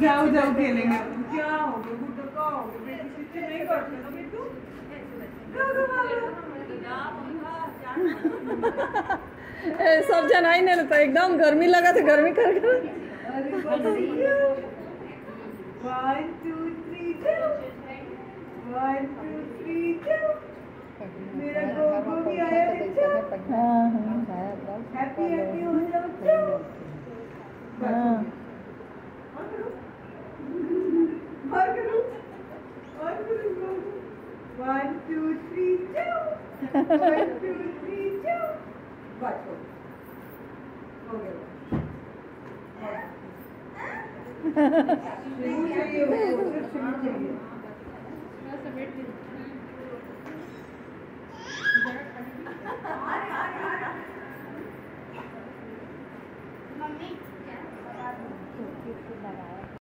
जाओ जाओ खेलेंगे क्या हो गया? गुड्डा का हो गया? बेटी नहीं करते ना बेटू। सब जना ही नहीं रहता एकदम गर्मी लगा था गर्मी कर कर। मेरा गोगो भी आया हाँ हाँ हैप्पी हैप्पी हो जाओ One, two, three, two. One, two, three, two. Watch, watch. Okay, watch.